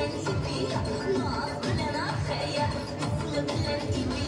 انت فيها نار لنا خيا مثل الانتي